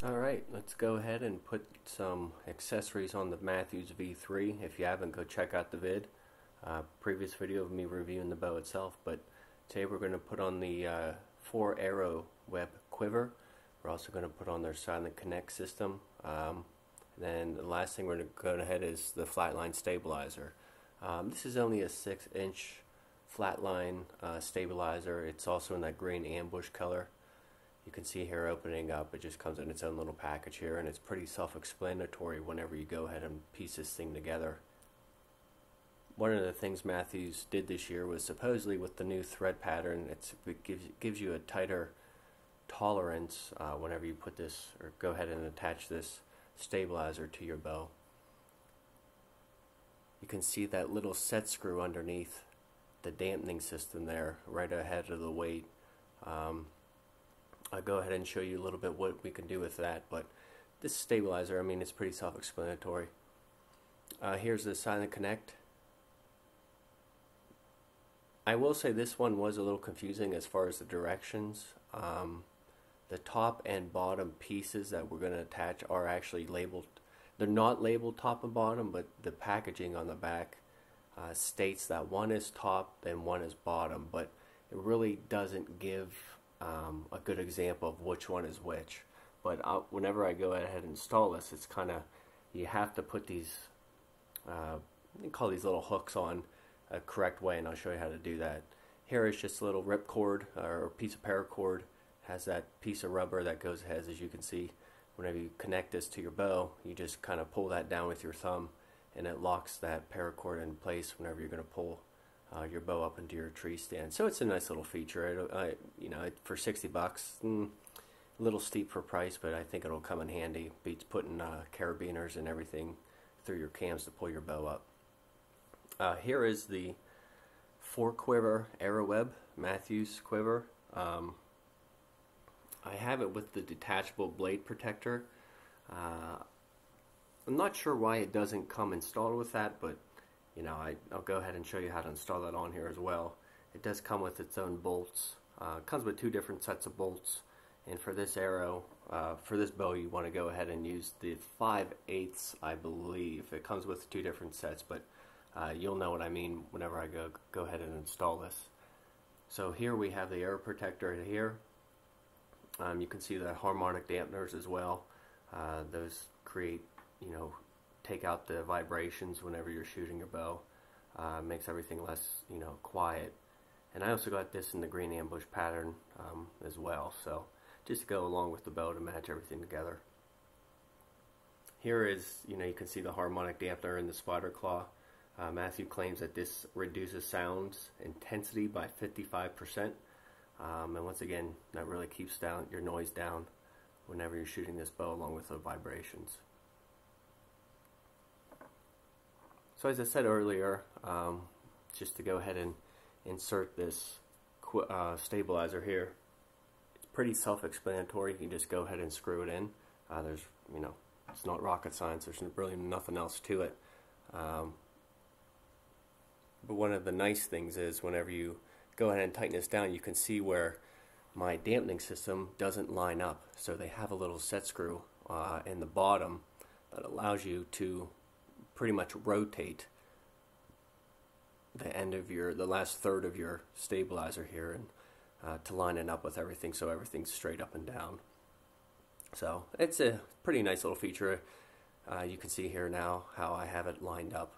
Alright, let's go ahead and put some accessories on the Mathews V3. If you haven't, go check out the vid. Uh, previous video of me reviewing the bow itself, but today we're going to put on the uh, 4 Arrow Web Quiver. We're also going to put on their Silent Connect system. Um, then the last thing we're going to go ahead is the flatline stabilizer. Um, this is only a 6 inch flatline uh, stabilizer. It's also in that green ambush color you can see here opening up. It just comes in its own little package here and it's pretty self-explanatory whenever you go ahead and piece this thing together. One of the things Mathews did this year was supposedly with the new thread pattern it gives, gives you a tighter tolerance uh, whenever you put this or go ahead and attach this stabilizer to your bow. You can see that little set screw underneath the dampening system there right ahead of the weight. Um, I'll go ahead and show you a little bit what we can do with that. But this stabilizer, I mean, it's pretty self-explanatory. Uh, here's the Silent Connect. I will say this one was a little confusing as far as the directions. Um, the top and bottom pieces that we're going to attach are actually labeled. They're not labeled top and bottom, but the packaging on the back uh, states that one is top and one is bottom, but it really doesn't give um, a good example of which one is which. But I'll, whenever I go ahead and install this, it's kind of you have to put these uh, call these little hooks on a correct way, and I'll show you how to do that. Here is just a little rip cord or piece of paracord. Has that piece of rubber that goes ahead, as you can see. Whenever you connect this to your bow, you just kind of pull that down with your thumb, and it locks that paracord in place whenever you're going to pull uh, your bow up into your tree stand. So it's a nice little feature. I, you know, for 60 bucks, mm, a little steep for price, but I think it'll come in handy. Beats putting uh, carabiners and everything through your cams to pull your bow up. Uh, here is the four quiver Arrowweb Mathews quiver. Um, I have it with the detachable blade protector. Uh, I'm not sure why it doesn't come installed with that, but you know, I, will go ahead and show you how to install that on here as well. It does come with its own bolts. Uh, comes with two different sets of bolts. And for this arrow, uh, for this bow, you want to go ahead and use the 5 eighths, I believe. It comes with two different sets, but uh, you'll know what I mean whenever I go, go ahead and install this. So here we have the arrow protector here. Um, you can see the harmonic dampeners as well. Uh, those create, you know, take out the vibrations whenever you're shooting your bow. Uh, makes everything less, you know, quiet. And I also got this in the green ambush pattern um, as well, so just to go along with the bow to match everything together. Here is, you know, you can see the harmonic dampener in the spider claw. Uh, Mathew claims that this reduces sound's intensity by 55%. Um, and once again, that really keeps down your noise down whenever you're shooting this bow along with the vibrations. So as I said earlier, um, just to go ahead and insert this uh, stabilizer here, it's pretty self-explanatory. You can just go ahead and screw it in. Uh, there's, you know, it's not rocket science. There's really nothing else to it. Um, but one of the nice things is whenever you go ahead and tighten this down, you can see where my dampening system doesn't line up. So they have a little set screw uh, in the bottom that allows you to pretty much rotate the end of your, the last third of your stabilizer here and uh, to line it up with everything so everything's straight up and down. So it's a pretty nice little feature. Uh, you can see here now how I have it lined up.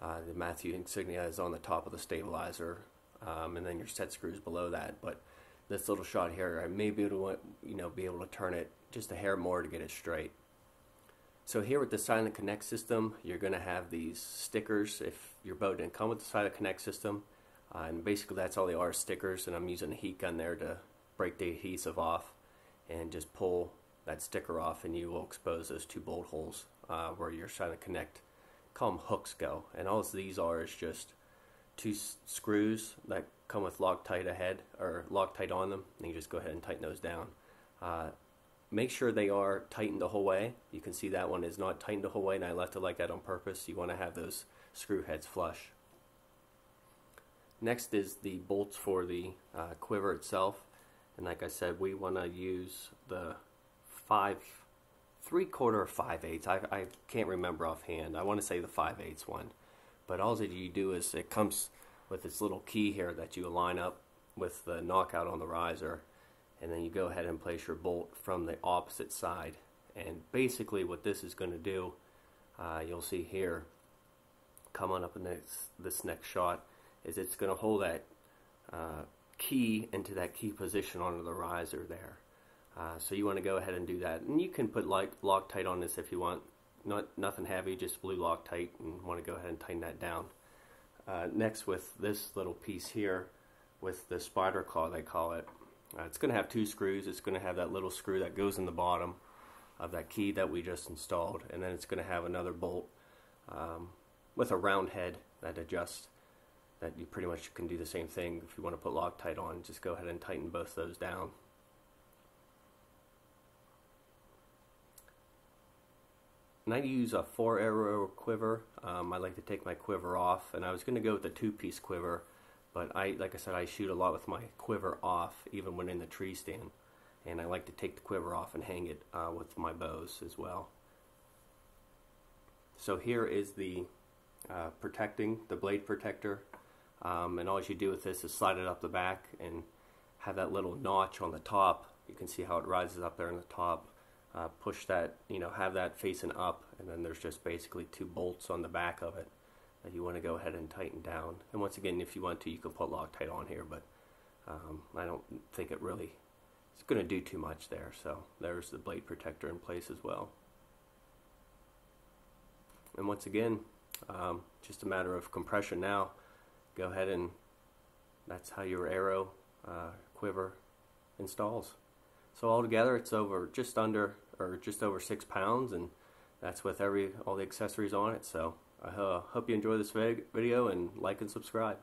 Uh, the Mathew insignia is on the top of the stabilizer um, and then your set screws below that. But this little shot here, I may be able to, you know, be able to turn it just a hair more to get it straight. So here with the Silent Connect system, you're going to have these stickers if your boat didn't come with the Silent Connect system. Uh, and basically that's all they are, stickers, and I'm using a heat gun there to break the adhesive off and just pull that sticker off and you will expose those two bolt holes uh, where your Silent Connect, call them hooks go. And all these are is just two screws that come with Loctite ahead or Loctite on them and you just go ahead and tighten those down. Uh, Make sure they are tightened the whole way. You can see that one is not tightened the whole way and I left it like that on purpose. You want to have those screw heads flush. Next is the bolts for the uh, quiver itself. And like I said, we want to use the 5 three quarter or five eighths. I, I can't remember offhand. I want to say the five eighths one. But all that you do is it comes with this little key here that you line up with the knockout on the riser and then you go ahead and place your bolt from the opposite side. And basically what this is going to do uh, you'll see here coming up in this, this next shot is it's going to hold that uh, key into that key position onto the riser there. Uh, so you want to go ahead and do that. And you can put like Loctite on this if you want. Not nothing heavy just blue Loctite and want to go ahead and tighten that down. Uh, next with this little piece here with the spider claw they call it uh, it's going to have two screws. It's going to have that little screw that goes in the bottom of that key that we just installed, and then it's going to have another bolt um, with a round head that adjusts. That you pretty much can do the same thing if you want to put Loctite on. Just go ahead and tighten both those down. And I use a four arrow quiver. Um, I like to take my quiver off, and I was going to go with a two piece quiver but I, like I said, I shoot a lot with my quiver off, even when in the tree stand. And I like to take the quiver off and hang it uh, with my bows as well. So here is the uh, protecting, the blade protector. Um, and all you do with this is slide it up the back and have that little notch on the top. You can see how it rises up there in the top. Uh, push that, you know, have that facing up, and then there's just basically two bolts on the back of it that you want to go ahead and tighten down. And once again, if you want to, you can put Loctite on here, but um, I don't think it really is going to do too much there. So there's the blade protector in place as well. And once again, um, just a matter of compression now. Go ahead and that's how your arrow uh, quiver installs. So altogether, it's over just under or just over six pounds, and that's with every all the accessories on it. So I uh, hope you enjoy this video and like and subscribe.